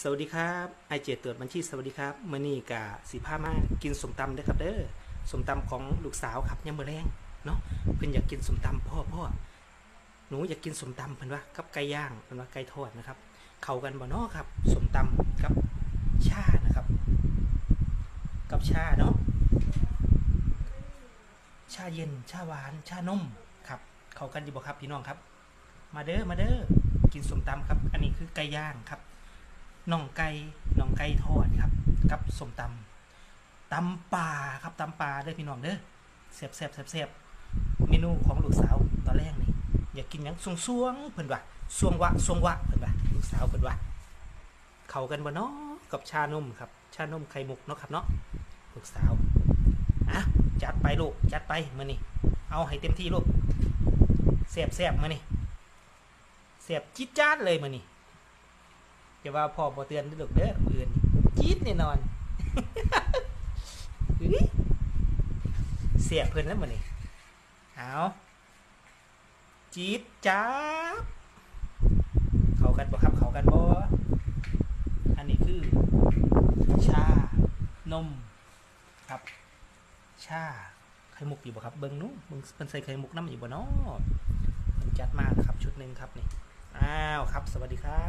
สวัสดีครับไอเจตรวจบัญชีสวัสดีครับมื่อนี้กะสีผ้ามากินสมตำเด้ครับเด้อสมตำของลูกสาวครับยามมื้อแรงเนาะเพิ่นอยากกินสมตำพ่อพ่อหนูอยากกินสมตำเพิ่นว่ากับไก่ย่างเพิ่นว่าไก่ทอดนะครับเข้ากันบ่เนาะครับสมตำกับชานะครับ กับชาเนาะชาเย็นชาหวานชานมครับเข้ากันดีบ่ครับพี่น้องครับ มาเด้อมาเด้อกินสมตำครับ อันนี้คือไก่ย่างครับ น่องไก่น่องไก่ทอดครับ กับสมตำตำปลาครับตำปลาเด้อพี่น้องเด้อแซ่บแซ่บแซ่บแซ่บเมนูของลูกสาวตอนแรกนี่อยากกินยังสวงสวงๆเพิ่นว่าสวงวะสวงวะเพิ่นว่าลูกสาวเพิ่นว่าเข้ากันบ่เนาะกับชานมครับ ชานมไข่มุกเนาะครับเนาะลูกสาวอะจัดไปลูกจัดไปมื้อนี้เอาให้เต็มที่ลูกแซ่บแซ่บมื้อนี้แซ่บจิ๊ดจ๊าดเลยมื้อนี้ อย่าว่าพ่อบ่เตือนเด้อลูกเด้อมื้ออื่นจี๊ดแน่นอนอุ๊ยเสียเพิ่นแล้วมื้อนี้เอาจี๊ดจ้าบเขากันบ่ครับเขากันบ่อันนี้คือ ชานมครับ ชาไข่มุกอยู่บ่ครับเบิ่งนู้เบิ่งเพิ่นใส่ไข่มุกน้ำอยู่บ่เนาะเพิ่นจัดมานะครับชุดหนึ่งครับนี่อ้าวครับ สวัสดีครับ